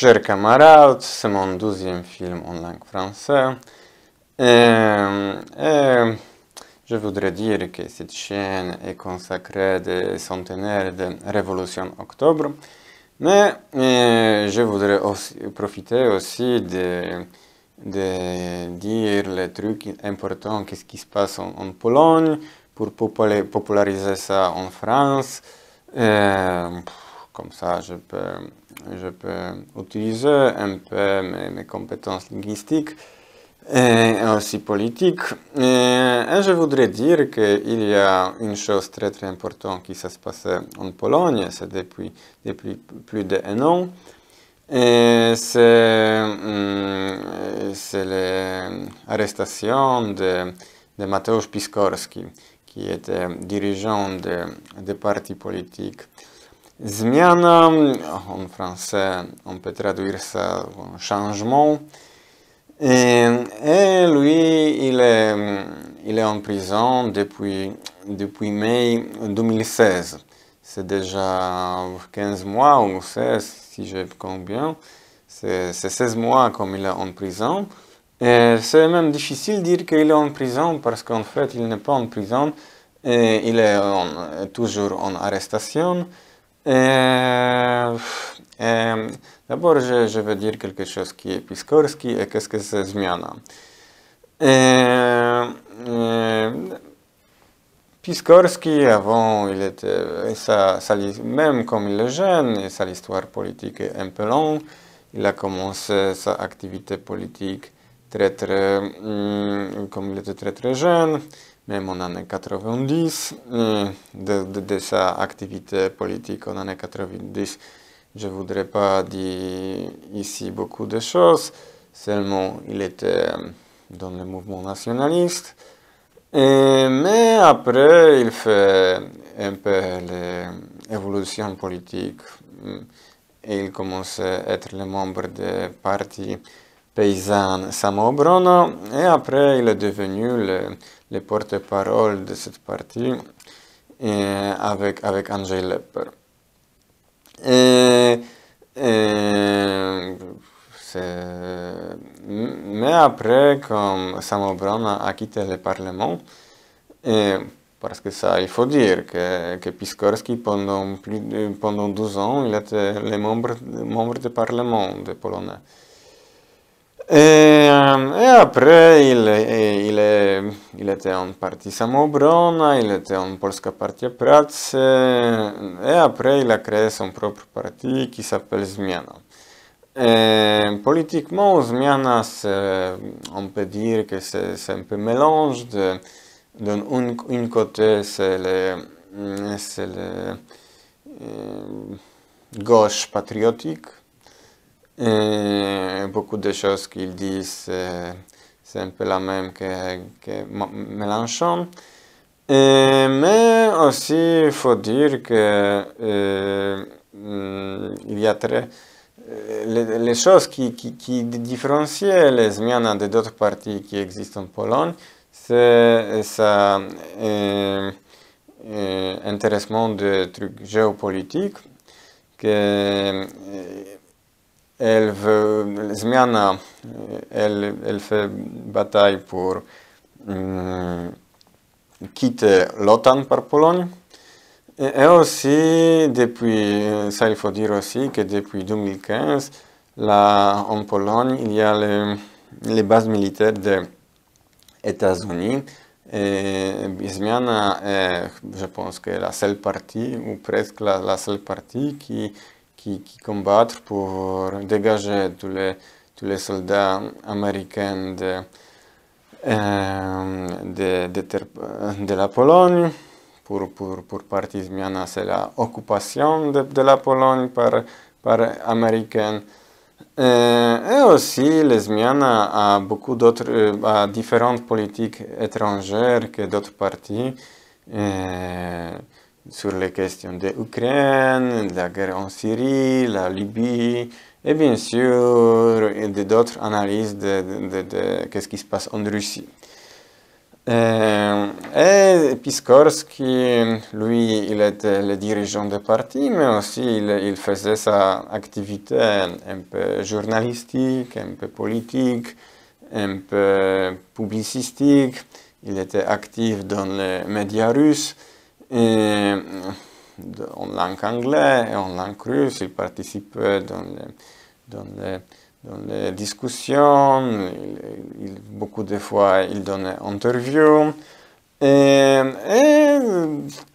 Chers camarades, c'est mon douzième film en langue française. Et, je voudrais dire que cette chaîne est consacrée des centenaires de Révolution Octobre. Mais je voudrais aussi profiter aussi de, de dire les trucs importants, qu'est-ce qui se passe en, Pologne, pour populariser ça en France? Comme ça, je peux, je peux utiliser un peu mes, compétences linguistiques et aussi politiques. Et, je voudrais dire qu'il y a une chose très très importante qui s'est passée en Pologne, c'est depuis, depuis plus d'un an. C'est hum, l'arrestation de, de Mateusz Piskorski, qui était dirigeant des de partis politiques Zmiana, en français, on peut traduire ça changement. Et, lui, il est, il est en prison depuis, depuis mai 2016. C'est déjà 15 mois ou 16, si je compte bien. C'est 16 mois comme il est en prison. C'est même difficile de dire qu'il est en prison parce qu'en fait, il n'est pas en prison. Et il est toujours en arrestation. Euh, euh, d'abord, je, veux dire quelque chose qui est Piskorski et qu'est-ce que c'est Zmiana. Euh, Piskorski, avant, il était, ça, même comme il est jeune, sa histoire politique est un peu longue. Il a commencé sa activité politique très, comme il était très, très jeune même en années 90, de, sa activité politique en années 90. Je ne voudrais pas dire ici beaucoup de choses, seulement il était dans le mouvement nationaliste. mais après, il fait un peu l'évolution politique et il commence à être le membre du parti paysan Samoobrona et après il est devenu le le porte-parole de cette partie avec, avec Andrzej Lepper. Mais après, comme Samobrana a quitté le Parlement, parce que ça, il faut dire que, que Piskorski, pendant, plus pendant 12 ans, il était le membre, membre du Parlement de Polonais. Et, et, après, il, il, il était en parti Samobrona, il était en Polska Partia Pracy, et après, il a créé son propre parti qui s'appelle Zmiana. Et politiquement, Zmiana, on peut dire que c'est un peu mélange de, d'un une côté, c'est le, le euh, gauche patriotique, beaucoup de choses qu'il dit, c'est un peu la même que, que Mélenchon. mais aussi, il faut dire que euh, il y a très, les, les choses qui, qui, qui, différencient les Zmiana de d'autres partis qui existent en Pologne, c'est ça euh, euh, de trucs géopolitiques que elle fait bataille pour um, quitter l'OTAN par Pologne. Et, aussi, depuis, ça il faut dire aussi que depuis 2015, là, en Pologne, il y a les, bases militaires des États-Unis. Et Zmiana est, je pense que la seule partie, ou presque la seule partie qui qui, qui combattent pour dégager tous les, tous les soldats américains de, euh, de, de, la Pologne. Pour, pour, pour partie zmiana, c'est l'occupation de, la Pologne par, par Américains. Euh, et aussi, les Zmiana a beaucoup d'autres, euh, différentes politiques étrangères que d'autres partis. Euh, sur les questions de l'Ukraine, de la guerre en Syrie, la Libye, et bien sûr d'autres analyses de, de, de, ce qui se passe en Russie. et Piskorski, lui, il était le dirigeant du parti, mais aussi il, faisait sa activité un peu journalistique, un peu politique, un peu publicistique. Il était actif dans les médias russes, et en langue anglaise et en langue russe. Il participait dans les, dans les, discussions. beaucoup de fois, il donnait interviews. Et,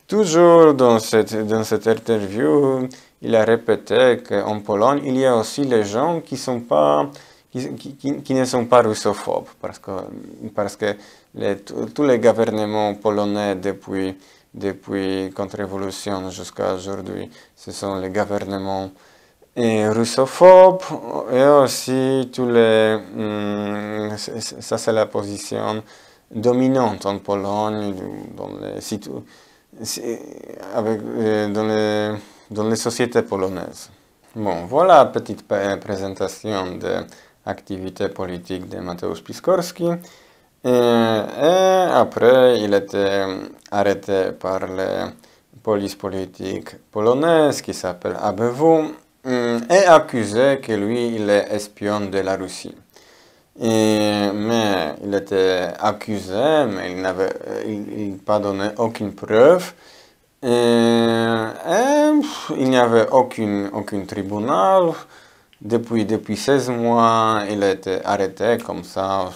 toujours dans cette, dans cette interview, il a répété qu'en Pologne, il y a aussi les gens qui, sont pas, qui, ne sont pas russophobes, parce que, parce que tous les gouvernements polonais depuis, depuis contre-révolution jusqu'à aujourd'hui, ce sont les gouvernements russophobe et aussi tous les hum, ça c'est la position dominante en Pologne dans les euh, sociétés polonaises. Bon, voilà petite présentation de l'activité politique de Mateusz Piskorski. Et, et, après, il était arrêté par la police politique polonaise qui s'appelle ABW est accusé que lui, il est espion de la Russie. mais il était accusé, mais il n'avait il, pas donné aucune preuve. Et, il n'y avait aucun, aucun tribunal. Depuis, depuis 16 mois, il a été arrêté comme ça,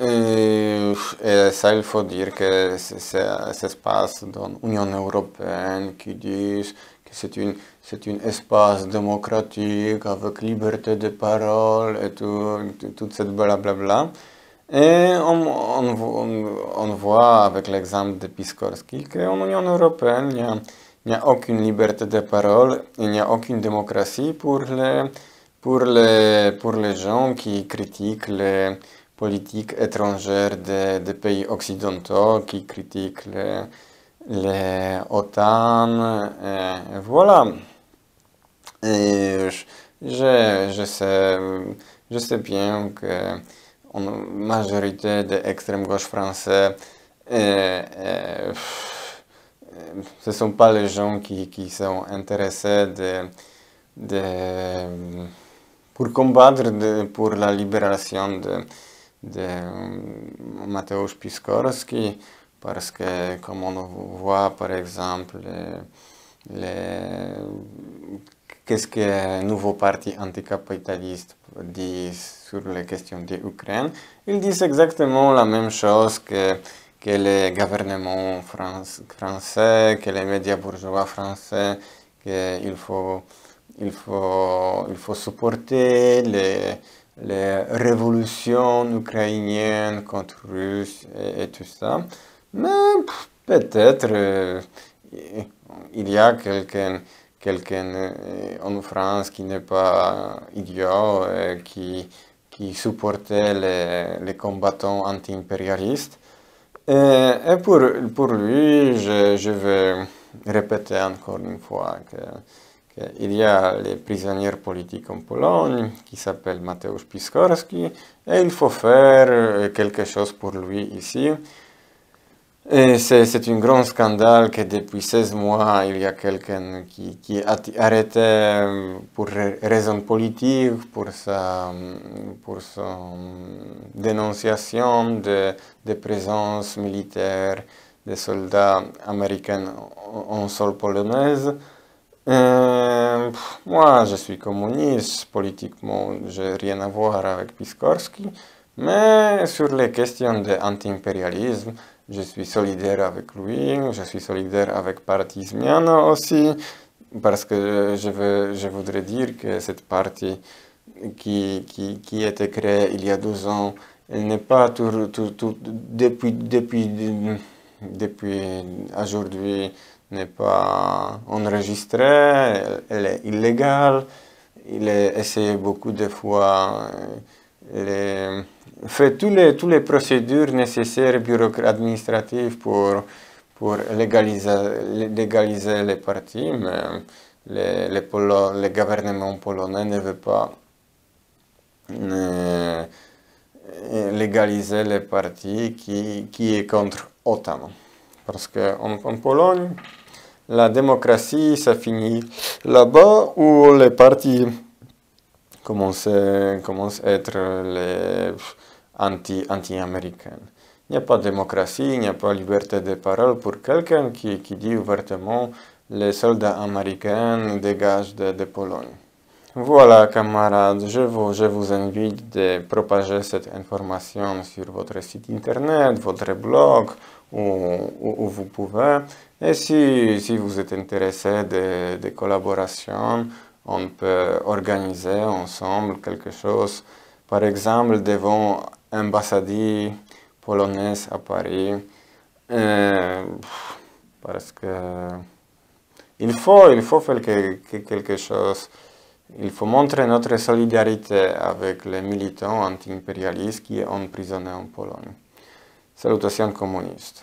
et, ça, il faut dire que ça se passe dans l'Union européenne qui dit c'est une, c'est un espace démocratique avec liberté de parole et tout, toute cette blablabla. Et on, on, on, voit avec l'exemple de Piskorski qu'en Union européenne, il n'y a, a, aucune liberté de parole, il n'y a aucune démocratie pour les, pour, les, pour les gens qui critiquent les politiques étrangères des, pays occidentaux, qui critiquent les OTAN, voilà. Et je, je, sais, je sais bien que la majorité des extrêmes gauche français, et, ce ne sont pas les gens qui, qui sont intéressés de, de, pour combattre pour la libération de, de Mateusz Piskorski parce que comme on voit par exemple qu'est-ce que le nouveau parti anticapitaliste dit sur les questions de l'Ukraine, ils disent exactement la même chose que, que les gouvernements français, que les médias bourgeois français, qu'il faut, il faut, il faut supporter les, les révolutions ukrainiennes contre Russes et tout ça. Mais peut-être euh, il y a quelqu'un euh, en France qui n'est pas idiot, euh, qui, qui supportait les, les combattants anti-impérialistes. Et, pour, pour lui, je, je vais répéter encore une fois qu'il y a les prisonniers politiques en Pologne qui s'appellent Mateusz Piskorski et il faut faire quelque chose pour lui ici. C'est un grand scandale que depuis 16 mois, il y a quelqu'un qui, qui, est arrêté euh, pour raison politique, pour sa, pour son dénonciation de, de présence militaire des soldats américains en sol polonaise. Euh, moi, je suis communiste, politiquement, je n'ai rien à voir avec Piskorski, mais sur les questions d'anti-impérialisme, je suis solidaire avec lui, je suis solidaire avec Partizmiano aussi, parce que je, veux, je voudrais dire que cette partie qui, qui, qui a été créée il y a deux ans, elle n'est pas tout, depuis, depuis, depuis aujourd'hui, n'est pas enregistrée, elle, est illégale, il a essayé beaucoup de fois les, fait toutes les, toutes les procédures nécessaires administratives pour, pour légaliser, légaliser les partis, mais les, les, les gouvernements polonais ne veulent pas, légaliser les partis qui, qui est contre OTAN. Parce qu'en en Pologne, la démocratie, ça finit là-bas où les partis commencent, à être les anti, anti-américains? Il n'y a pas de démocratie, il n'y a pas de liberté de parole pour quelqu'un qui, qui, dit ouvertement les soldats américains dégagent de, de Pologne. Voilà, camarades, je vous, je vous invite de propager cette information sur votre site internet, votre blog, où, vous pouvez. Et si, vous êtes intéressé de, de collaboration, on peut organiser ensemble quelque chose, par exemple devant l'ambassade polonaise à Paris, euh, parce que il faut, il faut faire quelque chose. Il faut montrer notre solidarité avec les militants anti-impérialistes qui sont emprisonnés en Pologne. Salutación comunista.